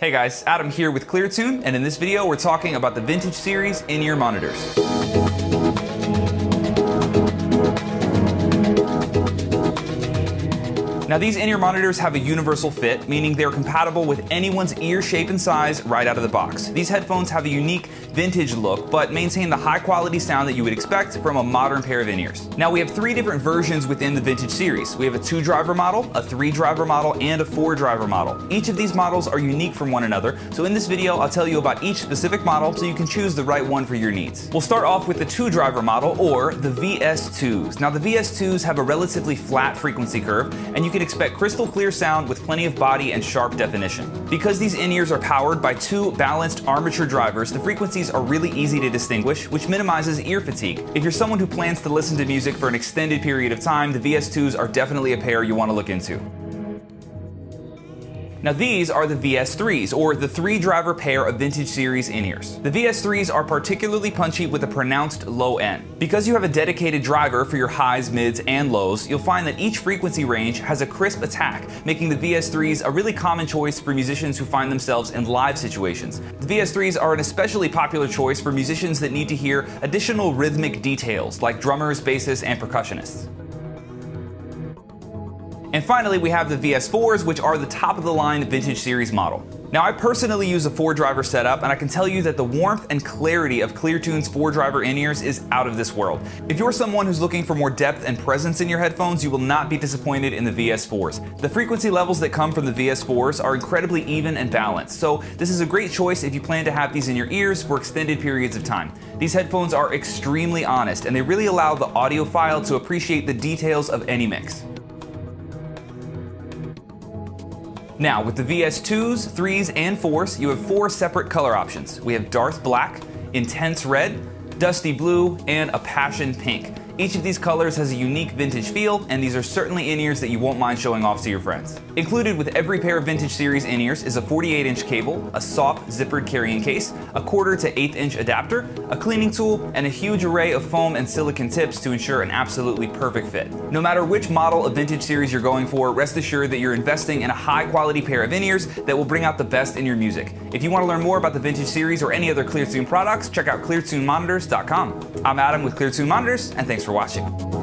Hey guys, Adam here with ClearTune, and in this video we're talking about the Vintage Series in-ear monitors. Now these in-ear monitors have a universal fit, meaning they're compatible with anyone's ear shape and size right out of the box. These headphones have a unique vintage look, but maintain the high quality sound that you would expect from a modern pair of in-ears. Now we have three different versions within the vintage series. We have a two driver model, a three driver model, and a four driver model. Each of these models are unique from one another, so in this video I'll tell you about each specific model so you can choose the right one for your needs. We'll start off with the two driver model, or the VS2s. Now the VS2s have a relatively flat frequency curve, and you can expect crystal clear sound with plenty of body and sharp definition. Because these in-ears are powered by two balanced armature drivers, the frequencies are really easy to distinguish, which minimizes ear fatigue. If you're someone who plans to listen to music for an extended period of time, the VS2s are definitely a pair you want to look into. Now these are the VS3s, or the three driver pair of vintage series in-ears. The VS3s are particularly punchy with a pronounced low end. Because you have a dedicated driver for your highs, mids, and lows, you'll find that each frequency range has a crisp attack, making the VS3s a really common choice for musicians who find themselves in live situations. The VS3s are an especially popular choice for musicians that need to hear additional rhythmic details, like drummers, bassists, and percussionists. And finally, we have the VS4s, which are the top of the line vintage series model. Now, I personally use a four driver setup, and I can tell you that the warmth and clarity of ClearTune's four driver in ears is out of this world. If you're someone who's looking for more depth and presence in your headphones, you will not be disappointed in the VS4s. The frequency levels that come from the VS4s are incredibly even and balanced, so this is a great choice if you plan to have these in your ears for extended periods of time. These headphones are extremely honest, and they really allow the audiophile to appreciate the details of any mix. Now, with the VS2s, 3s, and 4s, you have four separate color options. We have Darth Black, Intense Red, Dusty Blue, and a Passion Pink. Each of these colors has a unique vintage feel, and these are certainly in-ears that you won't mind showing off to your friends. Included with every pair of vintage series in-ears is a 48 inch cable, a soft zippered carrying case, a quarter to eighth inch adapter, a cleaning tool, and a huge array of foam and silicone tips to ensure an absolutely perfect fit. No matter which model of vintage series you're going for, rest assured that you're investing in a high quality pair of in-ears that will bring out the best in your music. If you want to learn more about the vintage series or any other ClearTune products, check out cleartunemonitors.com. I'm Adam with ClearTune Monitors, and thanks for watching.